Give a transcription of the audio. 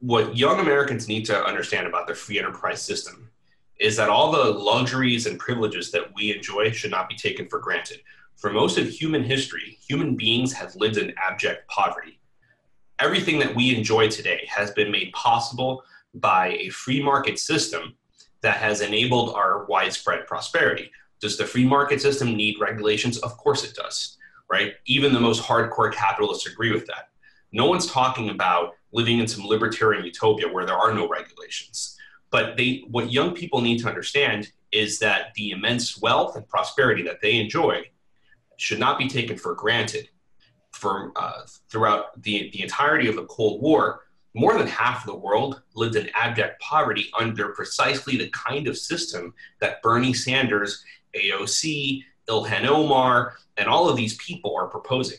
what young Americans need to understand about the free enterprise system is that all the luxuries and privileges that we enjoy should not be taken for granted. For most of human history, human beings have lived in abject poverty. Everything that we enjoy today has been made possible by a free market system that has enabled our widespread prosperity. Does the free market system need regulations? Of course it does, right? Even the most hardcore capitalists agree with that. No one's talking about living in some libertarian utopia where there are no regulations. But they, what young people need to understand is that the immense wealth and prosperity that they enjoy should not be taken for granted. For uh, throughout the, the entirety of the Cold War, more than half of the world lived in abject poverty under precisely the kind of system that Bernie Sanders, AOC, Ilhan Omar, and all of these people are proposing.